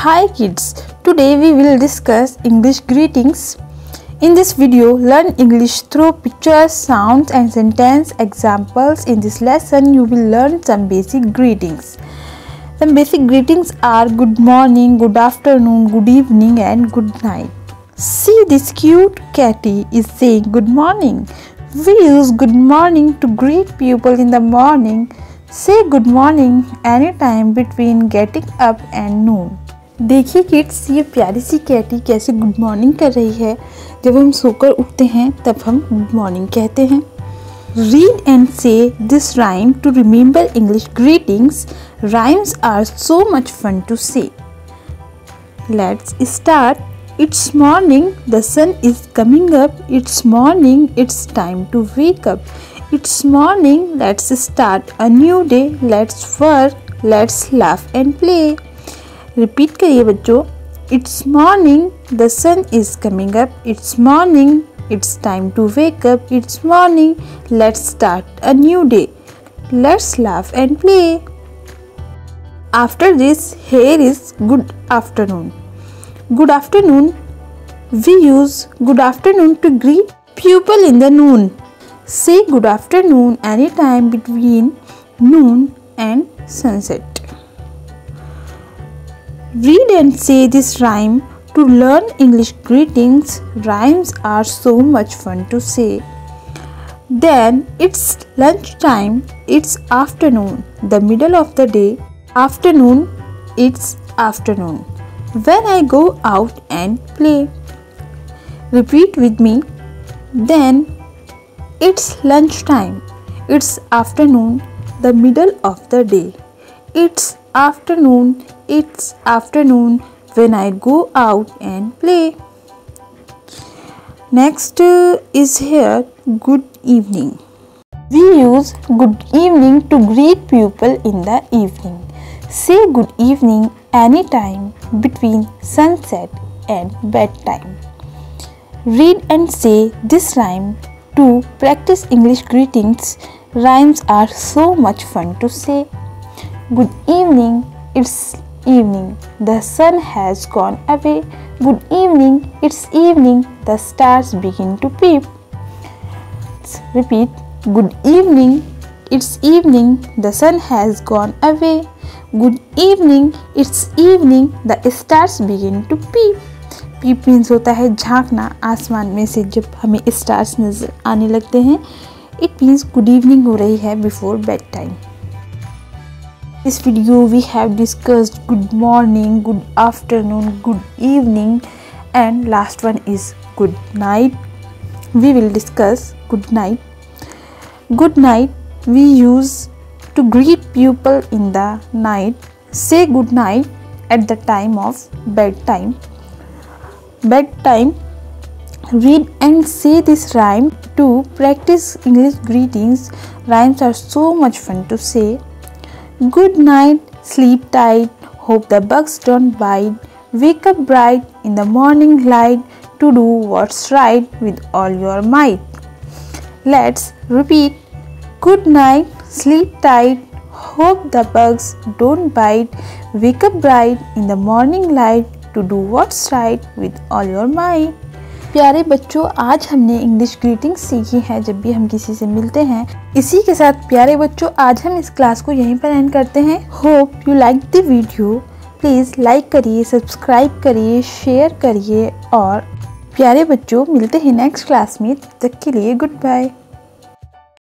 Hi kids, today we will discuss English greetings. In this video, learn English through pictures, sounds and sentence examples. In this lesson, you will learn some basic greetings. Some basic greetings are good morning, good afternoon, good evening and good night. See this cute catty is saying good morning. We use good morning to greet people in the morning. Say good morning anytime between getting up and noon. देखिए kids, ये प्यारी सी Katie कैसे good morning कर रही है। जब हम सोकर उठते हैं, तब हम गुड मॉर्निंग कहते हैं। Read and say this rhyme to remember English greetings rhymes are so much fun to say let's start it's morning the sun is coming up it's morning it's time to wake up it's morning let's start a new day let's work let's laugh and play repeat करिए बच्चों it's morning the sun is coming up it's morning it's time to wake up it's morning let's start a new day let's laugh and play after this here is good afternoon good afternoon we use good afternoon to greet people in the noon say good afternoon anytime between noon and sunset Read and say this rhyme to learn English greetings. Rhymes are so much fun to say. Then it's lunchtime, it's afternoon, the middle of the day, afternoon, it's afternoon. When I go out and play. Repeat with me. Then it's lunchtime, it's afternoon, the middle of the day. It's afternoon, it's afternoon when I go out and play. Next uh, is here good evening. We use good evening to greet people in the evening. Say good evening anytime between sunset and bedtime. Read and say this rhyme to practice English greetings. Rhymes are so much fun to say. Good evening, it's evening. The sun has gone away. Good evening, it's evening. The stars begin to peep. Let's repeat. Good evening, it's evening. The sun has gone away. Good evening, it's evening. The stars begin to peep. Peep means होता है झांकना आसमान में से जब हमें stars नज़र आने लगते हैं इट मीन्स गुड इवनिंग हो रही है before bed time this video we have discussed good morning good afternoon good evening and last one is good night. We will discuss good night. Good night we use to greet people in the night. Say good night at the time of bedtime. Bedtime read and say this rhyme to practice english greetings. Rhymes are so much fun to say Good night, sleep tight, hope the bugs don't bite. Wake up bright in the morning light to do what's right with all your might. Let's repeat. Good night, sleep tight, hope the bugs don't bite. Wake up bright in the morning light to do what's right with all your might. प्यारे बच्चों, आज हमने English greeting सीखी है, जब भी हम किसी से मिलते हैं। इसी के साथ, प्यारे बच्चों, आज हम इस क्लास को यहीं पर एंड करते हैं। Hope you like the video please like करिए सब्सक्राइब करिए शेयर करिए और प्यारे बच्चों, मिलते हैं नेक्स्ट क्लास में। तब तक के लिए गुड बाय